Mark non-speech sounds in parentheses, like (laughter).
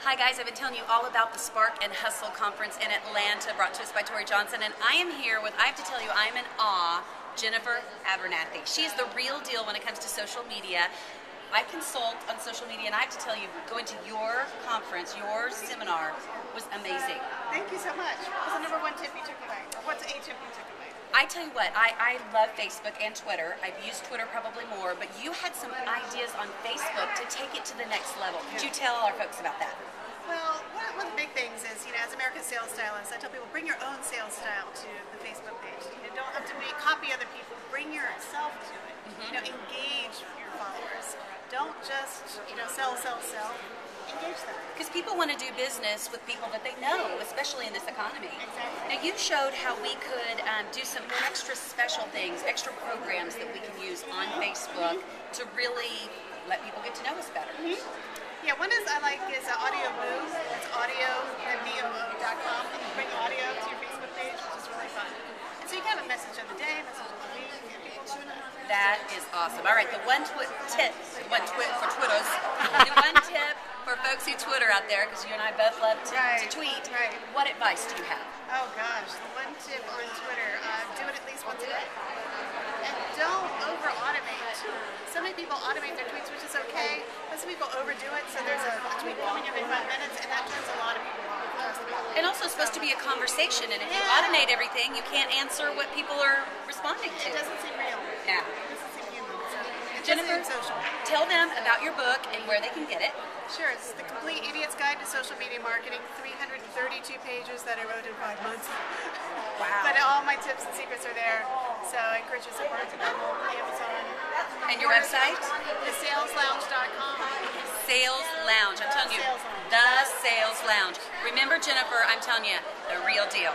Hi guys, I've been telling you all about the Spark and Hustle conference in Atlanta brought to us by Tory Johnson and I am here with, I have to tell you, I'm in awe, Jennifer Abernathy. She is the real deal when it comes to social media. I consult on social media and I have to tell you, going to your conference, your seminar was amazing. Thank you so much. What's the number one tip you took away? What's a tip you took away? I tell you what, I, I love Facebook and Twitter. I've used Twitter probably more, but you had some ideas on Facebook to take it to the next level. Could you tell our folks about that? Well, one, of the big things is, you know, as American sales stylist, I tell people bring your own sales style to the Facebook page. You know, don't have to be, copy other people. Bring yourself to it. Mm-hmm. You know, engage your followers. Don't just, you know, sell, sell, sell engage them. Because people want to do business with people that they know, especially in this economy. Exactly. Now you showed how we could um, do some extra special things, extra programs that we can use on Facebook to really let people get to know us better. Mm -hmm. Yeah, one is I like is uh, Audio Move. It's audio and bring audio to your Facebook page, which is really fun. And so you can have a message of the message of the week, and people tune in. That is awesome. All right, the one twi- tip, one twit for Twitters, (laughs) the one tip for folks who Twitter out there, because you and I both love to, right, to tweet. Right. What advice do you have? Oh gosh, the one tip on Twitter: uh, do it at least once a day, and don't over automate. So many people automate their tweets, which is okay, but some people overdo it. So there's a, a tweet coming every five minutes, and that turns a lot of people off. And also, it's supposed to be a conversation, and if yeah. you automate everything, you can't answer what people are responding to. It doesn't seem real. Yeah. Jennifer, tell them about your book and where they can get it. Sure, it's The Complete Idiot's Guide to Social Media Marketing, 332 pages that I wrote in five months. Wow. But all my tips and secrets are there, so I encourage you to support Amazon. And your website? TheSalesLounge.com. Sales Lounge. I'm telling you, The Sales Lounge. Remember, Jennifer, I'm telling you, the real deal.